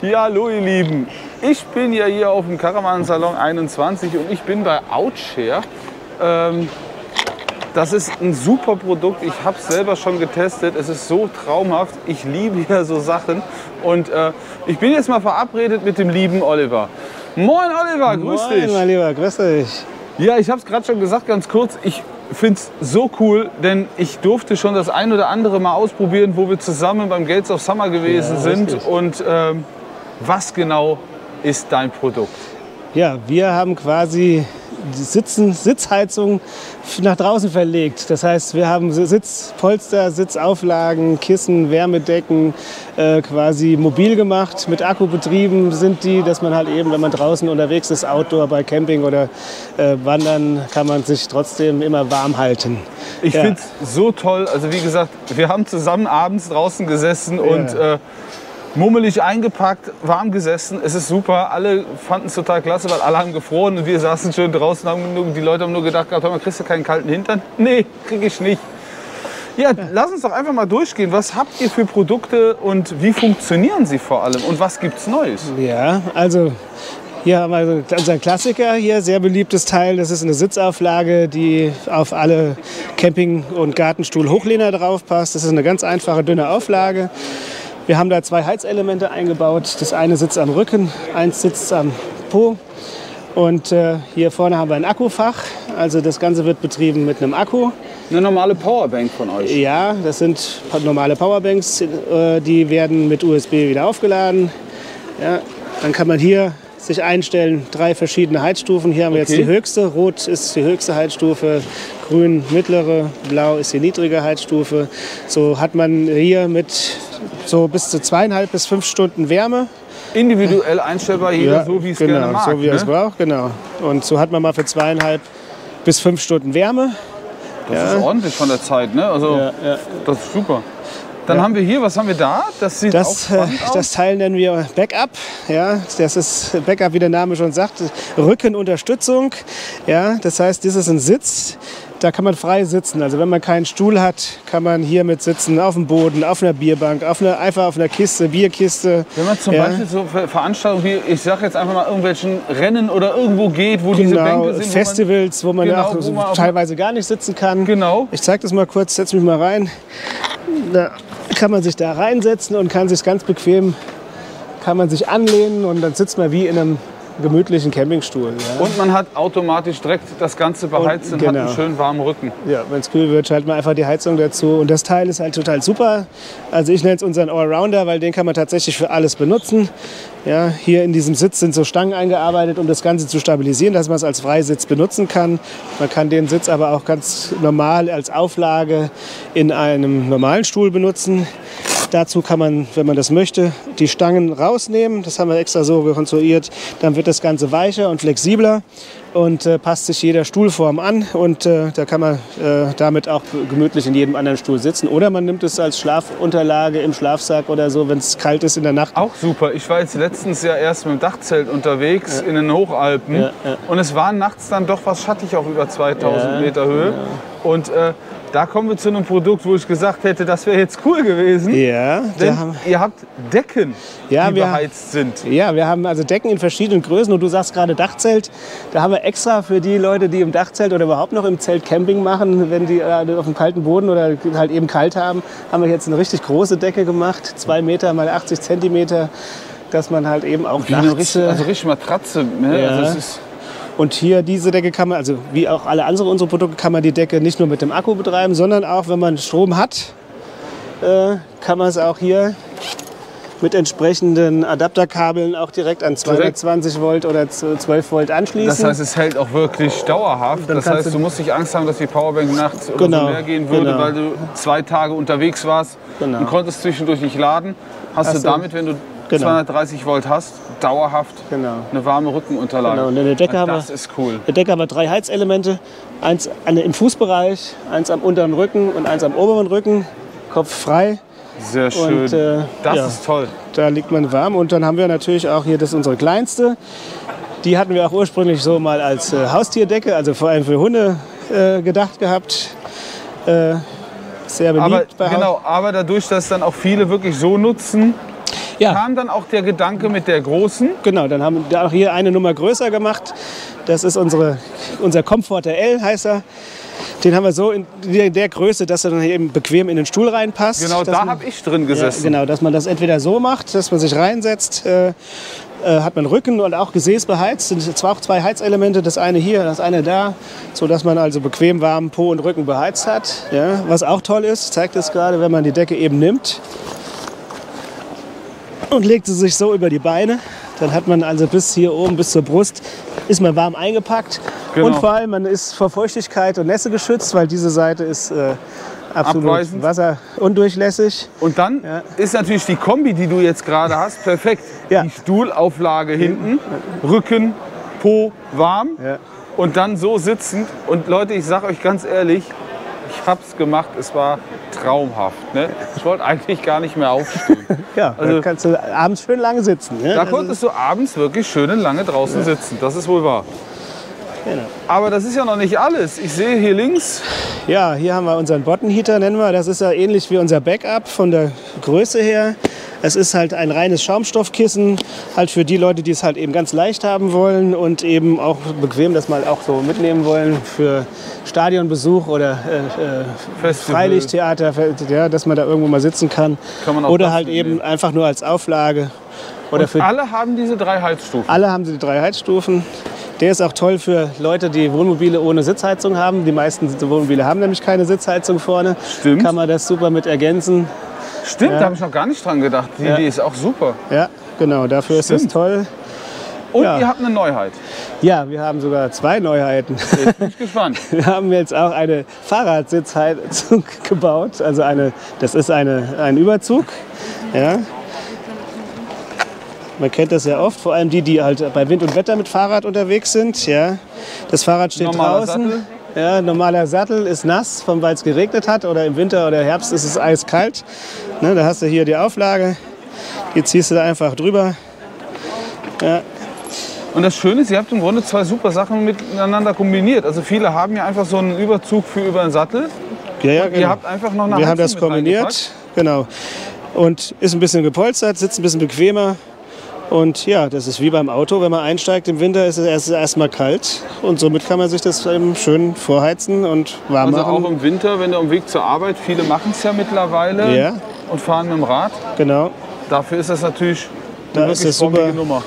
Ja, hallo ihr Lieben. Ich bin ja hier auf dem Caravan Salon 21 und ich bin bei Outshare. Ähm, das ist ein super Produkt. Ich habe es selber schon getestet. Es ist so traumhaft. Ich liebe ja so Sachen. Und äh, ich bin jetzt mal verabredet mit dem lieben Oliver. Moin Oliver, grüß Moin, dich. mein Lieber, grüß dich. Ja, ich habe es gerade schon gesagt, ganz kurz. Ich finde es so cool, denn ich durfte schon das ein oder andere Mal ausprobieren, wo wir zusammen beim Gates of Summer gewesen Ja, sind. richtig. Und ähm, was genau ist dein Produkt? Ja, wir haben quasi Sitzen, Sitzheizung nach draußen verlegt. Das heißt, wir haben Sitzpolster, Sitzauflagen, Kissen, Wärmedecken äh, quasi mobil gemacht. Mit Akku betrieben sind die, dass man halt eben, wenn man draußen unterwegs ist, Outdoor bei Camping oder äh, Wandern, kann man sich trotzdem immer warm halten. Ich Ja. finde es so toll. Also wie gesagt, wir haben zusammen abends draußen gesessen und äh, mummelig eingepackt, warm gesessen. Es ist super. Alle fanden es total klasse, weil alle haben gefroren und wir saßen schön draußen. Haben die Leute haben nur gedacht, gehabt, hör mal, kriegst du keinen kalten Hintern? Nee, krieg ich nicht. Ja, lass uns doch einfach mal durchgehen. Was habt ihr für Produkte und wie funktionieren sie vor allem? Und was gibt's Neues? Ja, also hier haben wir also unseren Klassiker hier, sehr beliebtes Teil. Das ist eine Sitzauflage, die auf alle Camping- und Gartenstuhl-Hochlehner drauf passt. Das ist eine ganz einfache, dünne Auflage. Wir haben da zwei Heizelemente eingebaut. Das eine sitzt am Rücken, eins sitzt am Po. Und äh, hier vorne haben wir ein Akkufach. Also das Ganze wird betrieben mit einem Akku. Eine normale Powerbank von euch. Ja, das sind normale Powerbanks, äh, die werden mit USB wieder aufgeladen. Ja, dann kann man hier sich einstellen, drei verschiedene Heizstufen. Hier haben wir Okay. jetzt die höchste, rot ist die höchste Heizstufe, grün mittlere, blau ist die niedrige Heizstufe. So hat man hier mit so bis zu zweieinhalb bis fünf Stunden Wärme. Individuell einstellbar, jeder so wie es genau, gerne mag. so wie er es ne? braucht, genau. Und so hat man mal für zweieinhalb bis fünf Stunden Wärme. Das ist ordentlich von der Zeit, ne? Also Ja, ja. das ist super. Dann haben wir hier, was haben wir da? Das sieht auch Das, äh, spannend aus. das Teil nennen wir Backup. Ja, das ist Backup, wie der Name schon sagt, Rückenunterstützung. Ja, das heißt, das ist ein Sitz, da kann man frei sitzen. Also wenn man keinen Stuhl hat, kann man hier mit sitzen, auf dem Boden, auf einer Bierbank, auf einer, einfach auf einer Kiste, Bierkiste. Wenn man zum Ja. Beispiel so Ver- Veranstaltungen wie, ich sag jetzt einfach mal irgendwelchen Rennen oder irgendwo geht, wo diese Genau, Bänke sind. Festivals, wo man, Genau, auch wo man teilweise gar nicht sitzen kann. Genau. Ich zeige das mal kurz, setz mich mal rein. Da kann man sich da reinsetzen und kann sich ganz bequem kann man sich anlehnen und dann sitzt man wie in einem gemütlichen Campingstuhl. Ja. Und man hat automatisch direkt das Ganze beheizt und, Und- hat genau. einen schönen warmen Rücken. Ja, wenn es kühl wird, schaltet man einfach die Heizung dazu. Und das Teil ist halt total super. Also ich nenne es unseren Allrounder, weil den kann man tatsächlich für alles benutzen. Ja, hier in diesem Sitz sind so Stangen eingearbeitet, um das Ganze zu stabilisieren, dass man es als Freisitz benutzen kann. Man kann den Sitz aber auch ganz normal als Auflage in einem normalen Stuhl benutzen. Dazu kann man, wenn man das möchte, die Stangen rausnehmen. Das haben wir extra so konstruiert. Dann wird das Ganze weicher und flexibler und äh, passt sich jeder Stuhlform an. Und äh, da kann man äh, damit auch gemütlich in jedem anderen Stuhl sitzen. Oder man nimmt es als Schlafunterlage im Schlafsack oder so, wenn es kalt ist in der Nacht. Auch super. Ich war jetzt letztens ja erst mit dem Dachzelt unterwegs in den Hochalpen. Ja, ja. Und es war nachts dann doch was schattig auf über 2000 Ja, Meter Höhe. Und äh, da kommen wir zu einem Produkt, wo ich gesagt hätte, das wäre jetzt cool gewesen. Ja, Denn haben, ihr habt Decken, Ja, die wir- beheizt sind. ja, wir haben also Decken in verschiedenen Größen und du sagst gerade Dachzelt. Da haben wir extra für die Leute, die im Dachzelt oder überhaupt noch im Zelt Camping machen, wenn die äh, auf dem kalten Boden oder halt eben kalt haben, haben wir jetzt eine richtig große Decke gemacht, zwei Meter mal 80 Zentimeter, dass man halt eben auch Wie eine nachts, richtig, äh, also richtig Matratze. Ne? Ja. Also Und hier diese Decke kann man, also wie auch alle anderen unsere Produkte, kann man die Decke nicht nur mit dem Akku betreiben, sondern auch, wenn man Strom hat, äh, kann man es auch hier mit entsprechenden Adapterkabeln auch direkt an 220 Volt oder 12 Volt anschließen. das heißt, es hält auch wirklich dauerhaft. Dann Das heißt, du- du musst nicht Angst haben, dass die Powerbank nachts Genau, so leer gehen würde, genau. weil du zwei Tage unterwegs warst Genau. und konntest zwischendurch nicht laden. Hast Ach du damit, wenn du Genau. 230 Volt hast, dauerhaft Genau. eine warme Rückenunterlage. Genau, und in der Decke haben wir- das ist cool. In der Decke haben wir drei Heizelemente. Eins eine im Fußbereich, eins am unteren Rücken und eins am oberen Rücken. Kopf frei. Sehr schön. Und, äh, das ja. ist toll. Da liegt man warm. Und dann haben wir natürlich auch hier, das ist unsere kleinste. Die hatten wir auch ursprünglich so mal als äh, Haustierdecke, also vor allem für Hunde äh, gedacht gehabt. Äh, sehr beliebt Aber, bei genau, aber dadurch, dass dann auch viele wirklich so nutzen, Ja. kam dann auch der Gedanke mit der großen. Genau, dann haben wir auch hier eine Nummer größer gemacht. Das ist unsere, unser Comforter L, heißt er. Den haben wir so in der, der Größe, dass er dann eben bequem in den Stuhl reinpasst. Genau, da habe ich drin ja, gesessen. genau, dass man das entweder so macht, dass man sich reinsetzt, äh, äh, hat man Rücken und auch Gesäß beheizt. Sind zwar auch zwei Heizelemente, das eine hier, das eine da, so dass man also bequem warm Po und Rücken beheizt hat. Ja, was auch toll ist, zeigt es gerade, wenn man die Decke eben nimmt und legt sie sich so über die Beine. Dann hat man also bis hier oben, bis zur Brust, ist man warm eingepackt. Genau. Und vor allem, man ist vor Feuchtigkeit und Nässe geschützt, weil diese Seite ist äh, absolut Abweisend. wasserundurchlässig. Und dann Ja. ist natürlich die Kombi, die du jetzt gerade hast, perfekt. Ja. Die Stuhlauflage hinten, Rücken, Po warm Ja. und dann so sitzend. Und Leute, ich sage euch ganz ehrlich, ich habe es gemacht, es war traumhaft. Ne? Ich wollte eigentlich gar nicht mehr aufstehen. Ja, Also- da kannst du abends schön lange sitzen. Ne? Da Also, konntest du abends wirklich schön und lange draußen sitzen. Das ist wohl wahr. Genau. Aber das ist ja noch nicht alles. Ich sehe hier links, Ja, hier haben wir unseren Bottenheater, nennen wir. Das ist ja ähnlich wie unser Backup von der Größe her. Es ist halt ein reines Schaumstoffkissen, halt für die Leute, die es halt eben ganz leicht haben wollen und eben auch bequem das mal auch so mitnehmen wollen für Stadionbesuch oder äh, äh. Freilichttheater, ja, dass man da irgendwo mal sitzen kann. Kann oder halt eben einfach nur als Auflage. Oder für alle haben diese drei Heizstufen. alle haben sie die drei Heizstufen. Der ist auch toll für Leute, die Wohnmobile ohne Sitzheizung haben. Die meisten Wohnmobile haben nämlich keine Sitzheizung vorne. Stimmt. Kann man das super mit ergänzen. Stimmt, da habe ich noch gar nicht dran gedacht. Die Ja. Idee ist auch super. Ja, genau, dafür ist das Stimmt. toll. Und Ja. ihr habt eine Neuheit. Ja, wir haben sogar zwei Neuheiten. Jetzt bin ich gespannt. Wir haben jetzt auch eine Fahrradsitzheizung gebaut. Also eine, das ist eine, ein Überzug. Ja. Man kennt das ja oft, vor allem die, die halt bei Wind und Wetter mit Fahrrad unterwegs sind. Ja. Das Fahrrad steht Normaler draußen. Sattel. Ja, normaler Sattel ist nass, weil es geregnet hat. Oder im Winter oder Herbst ist es eiskalt. Ne, da hast du hier die Auflage. Die ziehst du da einfach drüber. Ja, Und das Schöne ist, ihr habt im Grunde zwei super Sachen miteinander kombiniert. Also viele haben ja einfach so einen Überzug für über den Sattel. ja, ja Ihr genau. habt einfach noch eine Wir haben Heizung das mit kombiniert, genau. Und ist ein bisschen gepolstert, sitzt ein bisschen bequemer. Und ja, das ist wie beim Auto, wenn man einsteigt im Winter, ist es erst erstmal kalt. Und somit kann man sich das eben schön vorheizen und warm Also auch machen. im Winter, wenn du am Weg zur Arbeit, viele machen es ja mittlerweile Ja. und fahren mit dem Rad. Genau. Dafür ist das natürlich Da eine ist wirklich das super. Nummer.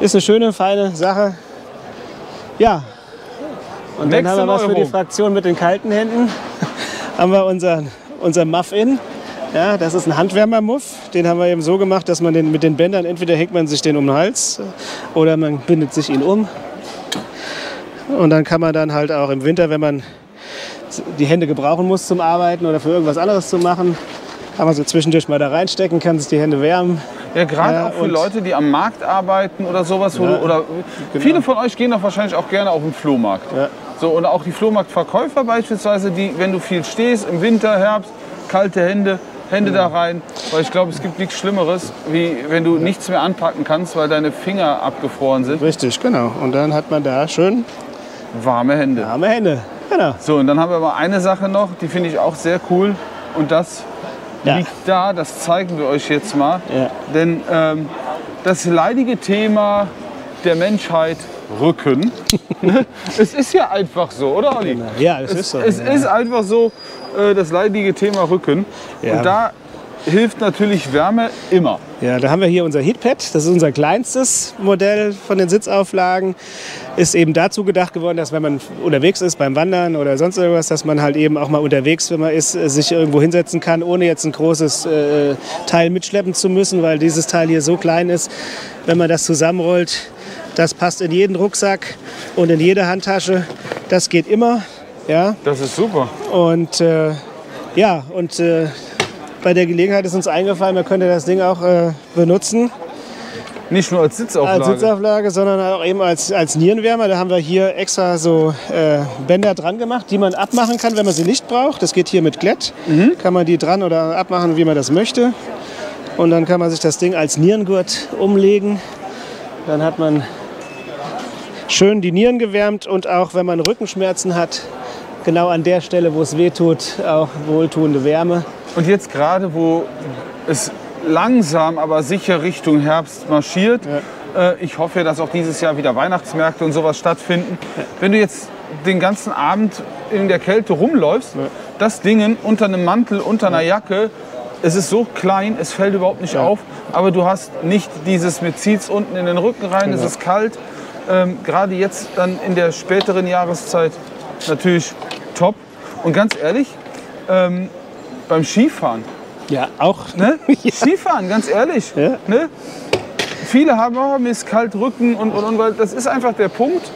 Ist eine schöne, feine Sache. Ja. Und dann Nächste haben wir was für die. Fraktion mit den kalten Händen. haben wir unseren, unser Muff-In. Ja, das ist ein Handwärmer-Muff. Den haben wir eben so gemacht, dass man den mit den Bändern, entweder hängt man sich den um den Hals oder man bindet sich ihn um. Und dann kann man dann halt auch im Winter, wenn man die Hände gebrauchen muss zum Arbeiten oder für irgendwas anderes zu machen, kann man so zwischendurch mal da reinstecken, kann sich die Hände wärmen. Ja, gerade Ja, auch für Leute, die am Markt arbeiten oder sowas. Ja, du, oder genau. Viele von euch gehen doch wahrscheinlich auch gerne auf den Flohmarkt. Ja. So, und auch die Flohmarktverkäufer beispielsweise, die, wenn du viel stehst, im Winter, Herbst, kalte Hände, Hände da rein. Weil ich glaube, es gibt nichts Schlimmeres, wie wenn du nichts mehr anpacken kannst, weil deine Finger abgefroren sind. Richtig, genau. Und dann hat man da schön Warme Hände. warme Hände. Genau. So, und dann haben wir aber eine Sache noch, die finde ich auch sehr cool. Und das Ja. liegt da, das zeigen wir euch jetzt mal. Ja. Denn ähm, das leidige Thema der Menschheit Rücken, es ist ja einfach so, oder Olli? Ja, es Es, ist so. es ja. ist einfach so, äh, das leidige Thema Rücken. Ja. Und da hilft natürlich Wärme immer. Ja, da haben wir hier unser Heatpad. Das ist unser kleinstes Modell von den Sitzauflagen. Ist eben dazu gedacht geworden, dass wenn man unterwegs ist beim Wandern oder sonst irgendwas, dass man halt eben auch mal unterwegs, wenn man ist, äh, sich irgendwo hinsetzen kann, ohne jetzt ein großes äh, Teil mitschleppen zu müssen, weil dieses Teil hier so klein ist. Wenn man das zusammenrollt, das passt in jeden Rucksack und in jede Handtasche. Das geht immer. Ja, Das ist super. Und äh, ja, und äh, bei der Gelegenheit ist uns eingefallen, man könnte das Ding auch äh, benutzen Nicht nur als Sitzauflage. als Sitzauflage, sondern auch eben als, als Nierenwärmer. Da haben wir hier extra so äh, Bänder dran gemacht, die man abmachen kann, wenn man sie nicht braucht. Das geht hier mit Glätt. Kann man die dran oder abmachen, wie man das möchte. Und dann kann man sich das Ding als Nierengurt umlegen. Dann hat man schön die Nieren gewärmt und auch wenn man Rückenschmerzen hat, genau an der Stelle, wo es weh tut, auch wohltuende Wärme. Und jetzt gerade, wo es langsam, aber sicher Richtung Herbst marschiert. Äh, Ich hoffe, ja, dass auch dieses Jahr wieder Weihnachtsmärkte und sowas stattfinden. Wenn du jetzt den ganzen Abend in der Kälte rumläufst, das Ding unter einem Mantel, unter einer Jacke, es ist so klein, es fällt überhaupt nicht auf, aber du hast nicht dieses, mir zieht's unten in den Rücken rein, es ist kalt. Ähm, Gerade jetzt dann in der späteren Jahreszeit natürlich top. Und ganz ehrlich, ähm, beim Skifahren, Ja, auch. Ne? Skifahren, ganz ehrlich. Ja. Ne? Viele haben, oh, mir ist kalt Rücken und, und, und weil das ist einfach der Punkt.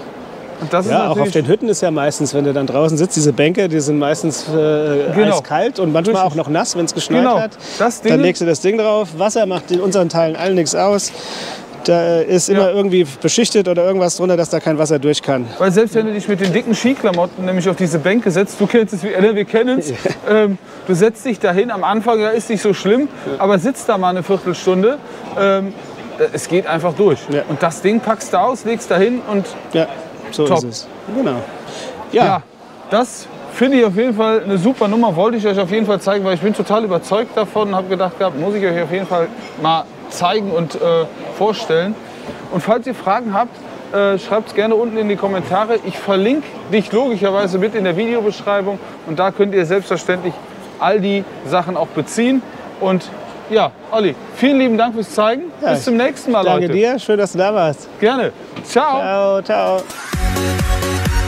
Und das Ja, auch auf den Hütten ist ja meistens, wenn du dann draußen sitzt, diese Bänke, die sind meistens äh, Genau. eiskalt und manchmal auch noch nass, wenn es geschneit Genau. hat. Das Ding- dann legst du das Ding drauf. Wasser macht in unseren Teilen allen nichts aus. Da äh, ist immer Ja. irgendwie beschichtet oder irgendwas drunter, dass da kein Wasser durch kann. Weil selbst wenn du dich mit den dicken Skiklamotten nämlich auf diese Bänke setzt, du kennst es, wie- äh, wir kennen es, ähm, du setzt dich dahin, am Anfang ja, ist nicht so schlimm, aber sitzt da mal eine Viertelstunde, ähm, es geht einfach durch. Ja. Und das Ding packst du aus, legst dahin und Ja, so Top. ist es. Genau. Ja, Ja, das finde ich auf jeden Fall eine super Nummer. Wollte ich euch auf jeden Fall zeigen, weil ich bin total überzeugt davon und habe gedacht gehabt, muss ich euch auf jeden Fall mal zeigen und äh, vorstellen. Und falls ihr Fragen habt, äh, schreibt es gerne unten in die Kommentare. Ich verlinke dich logischerweise mit in der Videobeschreibung und da könnt ihr selbstverständlich all die Sachen auch beziehen. Und ja, Olli, vielen lieben Dank fürs Zeigen. Ja, Bis zum nächsten Mal, danke Leute. dir. Schön, dass du da warst. Gerne. Ciao. Ciao, ciao.